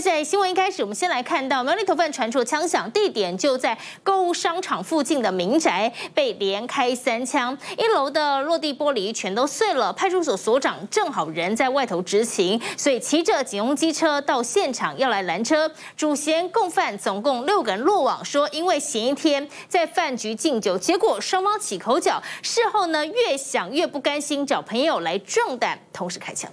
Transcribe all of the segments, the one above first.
在新闻一开始，我们先来看到苗栗头份传出枪响，地点就在购物商场附近的民宅，被连开三枪，一楼的落地玻璃全都碎了。派出所所长正好人在外头执勤，所以骑着警用机车到现场要来拦车。主嫌共犯总共六个人落网，说因为前一天在饭局敬酒，结果双方起口角，事后呢越想越不甘心，找朋友来壮胆，同时开枪。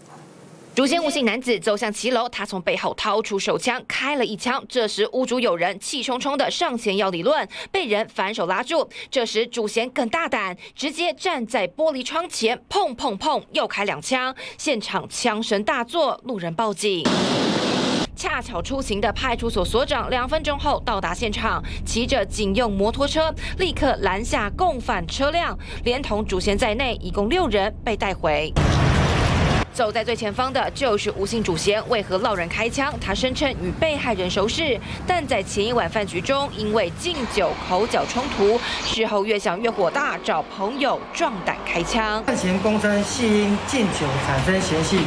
主嫌吴姓男子走向骑楼，他从背后掏出手枪，开了一枪。这时屋主有人气冲冲的上前要理论，被人反手拉住。这时主嫌更大胆，直接站在玻璃窗前，砰砰砰，又开两枪。现场枪声大作，路人报警。恰巧出行的派出所所长两分钟后到达现场，骑着警用摩托车，立刻拦下共犯车辆，连同主嫌在内，一共六人被带回。走在最前方的就是吴姓主嫌，为何闹人开枪？他声称与被害人熟识，但在前一晚饭局中因为敬酒口角冲突，事后越想越火大，找朋友壮胆开枪。案情公称系因敬酒产生嫌隙，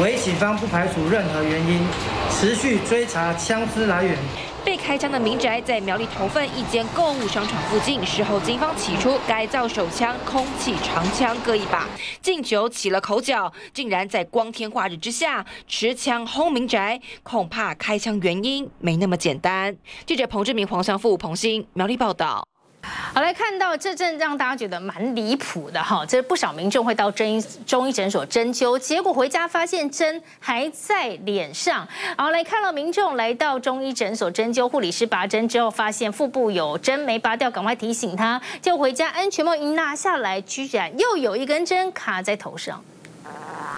为警方不排除任何原因，持续追查枪支来源。被开枪的民宅在苗栗头份一间购物商场附近。事后警方起出改造手枪、空气长枪各一把，敬酒起了口角，竟然在光天化日之下持枪轰民宅，恐怕开枪原因没那么简单。记者彭志明、黄湘富、彭鑫苗栗报道。好，来看到这阵让大家觉得蛮离谱的哈，这不少民众会到中医中医诊所针灸，结果回家发现针还在脸上。好，来看到民众来到中医诊所针灸，护理师拔针之后发现腹部有针没拔掉，赶快提醒他，就回家安全帽一拿下来，居然又有一根针卡在头上。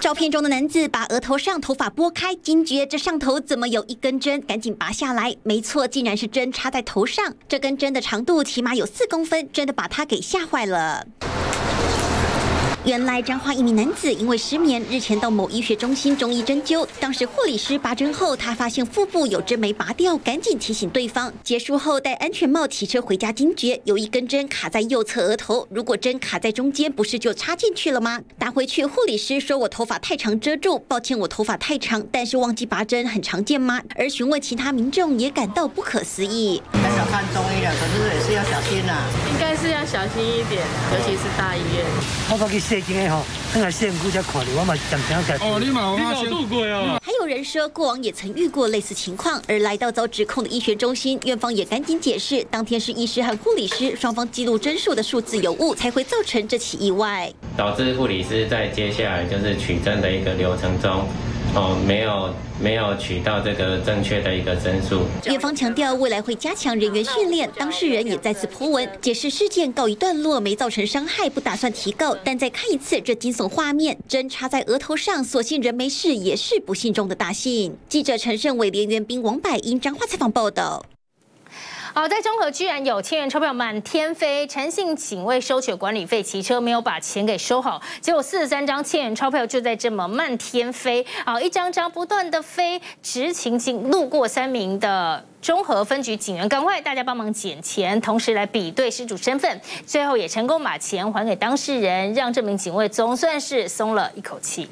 照片中的男子把额头上头发拨开，惊觉这上头怎么有一根针，赶紧拔下来。没错，竟然是针插在头上。这根针的长度起码有四公分，真的把他给吓坏了。原来彰化一名男子因为失眠，日前到某医学中心中医针灸。当时护理师拔针后，他发现腹部有针没拔掉，赶紧提醒对方。结束后戴安全帽骑车回家，惊觉有一根针卡在右侧额头。如果针卡在中间，不是就插进去了吗？打回去，护理师说我头发太长遮住，抱歉，我头发太长，但是忘记拔针很常见吗？而询问其他民众也感到不可思议。很少看中医了，可是也是要小心呐。应该是要小心一点，尤其是大医院。最近的吼，那个线骨才看到，我嘛讲讲讲。哦，你嘛有发现过啊？还有人说，过往也曾遇过类似情况，而来到遭指控的医学中心，院方也赶紧解释，当天是医师和护理师双方记录针数的数字有误，才会造成这起意外，导致护理师在接下来就是取证的一个流程中。哦，没有没有取到这个正确的一个申诉。院方强调，未来会加强人员训练。当事人也再次铺文解释事件告一段落，没造成伤害，不打算提告。但再看一次这惊悚画面，针插在额头上，所幸人没事，也是不幸中的大幸。记者陈胜伟、连元斌、王柏英、张化采访报道。好，在中和居然有千元钞票满天飞，陈姓警卫收取管理费，骑车没有把钱给收好，结果四十三张千元钞票就在这么漫天飞，好，一张张不断的飞，执勤警路过三名的中和分局警员，赶快大家帮忙捡钱，同时来比对失主身份，最后也成功把钱还给当事人，让这名警卫总算是松了一口气。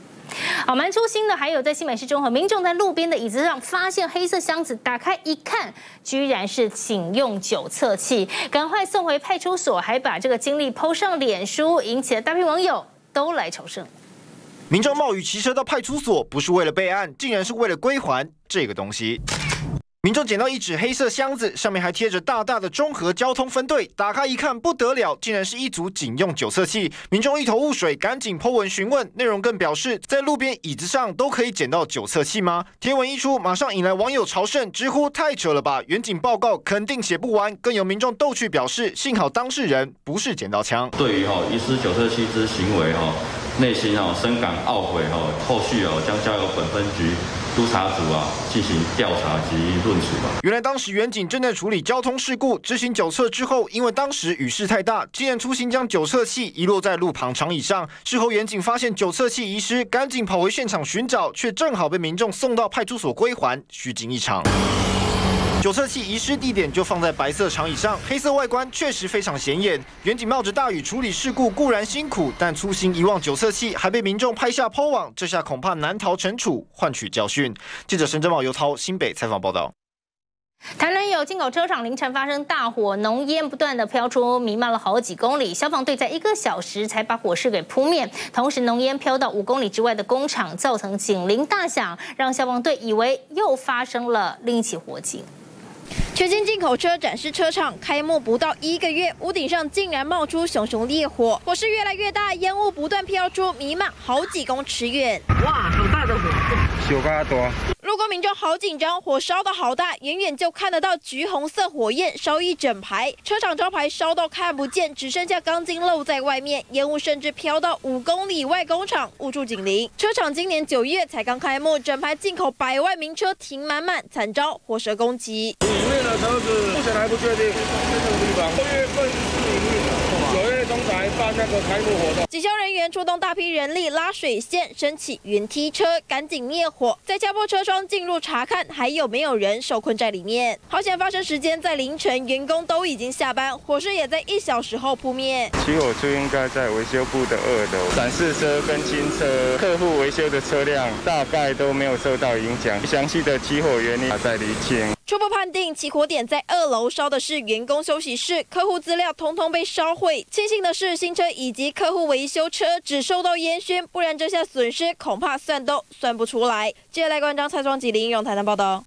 好，蛮粗心的。还有在新北市中和，民众在路边的椅子上发现黑色箱子，打开一看，居然是警用酒测器，赶快送回派出所，还把这个经历抛上脸书，引起了大批网友都来朝圣。民众冒雨骑车到派出所，不是为了备案，竟然是为了归还这个东西。民众捡到一纸黑色箱子，上面还贴着大大的“中和交通分队”。打开一看，不得了，竟然是一组警用酒测器。民众一头雾水，赶紧 Po 文询问。内容更表示，在路边椅子上都可以捡到酒测器吗？贴文一出，马上引来网友朝圣，直呼太扯了吧！远景报告肯定写不完。更有民众逗趣表示，幸好当事人不是捡到枪。对于哈遗失酒测器之行为哈，内心哈深感懊悔哈，后续哦将交由本分局。督察组啊，进行调查及论述吧。原来当时远景正在处理交通事故，执行酒测之后，因为当时雨势太大，竟然粗心将酒测器遗落在路旁长椅上。事后远景发现酒测器遗失，赶紧跑回现场寻找，却正好被民众送到派出所归还，虚惊一场。酒测器遗失地点就放在白色长椅上，黑色外观确实非常显眼。远景冒着大雨处理事故固然辛苦，但粗心遗忘酒测器还被民众拍下抛网，这下恐怕难逃惩处，换取教训。记者沈正茂、尤涛新北采访报道。台南有进口车厂凌晨发生大火，浓烟不断的飘出，弥漫了好几公里。消防队在一个小时才把火势给扑灭。同时，浓烟飘到五公里之外的工厂，造成警铃大响，让消防队以为又发生了另一起火警。全新进口车展示车厂开幕不到一个月，屋顶上竟然冒出熊熊烈火，火势越来越大，烟雾不断飘出，弥漫好几公尺远。哇，好大的火！小加多。路过民众好紧张，火烧的好大，远远就看得到橘红色火焰烧一整排，车厂招牌烧到看不见，只剩下钢筋露在外面，烟雾甚至飘到五公里外工厂，误触警铃。车厂今年九月才刚开幕，整排进口百万名车停满满，惨遭火蛇攻击。里面的车子目前还不确定，这个地方六月份是营运中才办那个开幕活动。警消人员出动大批人力拉水线，升起云梯车，赶紧灭火，再敲破车窗进入查看还有没有人受困在里面。好险发生时间在凌晨，员工都已经下班，火势也在一小时后扑灭。起火处应该在维修部的二楼，展示车跟新车客户维修的车辆大概都没有受到影响。详细的起火原因还在厘清。初步判定起火点在二楼，烧的是员工休息室，客户资料通通被烧毁。庆幸的是，新车以及客户维修车只受到烟熏，不然这下损失恐怕算都算不出来。接下来，关张蔡庄吉林永台南报道。